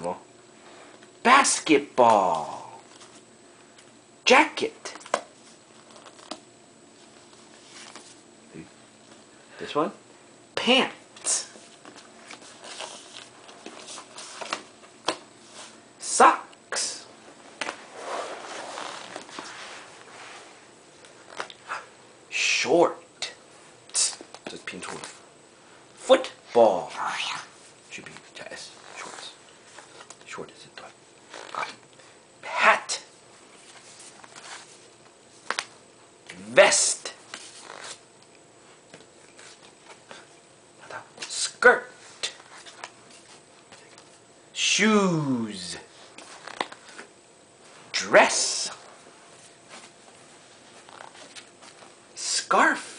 뭐 basketball. Jacket. This one? Pants. Socks. Short. Just pin tool. Football short is it? Um, hat. Vest. Skirt. Shoes. Dress. Scarf.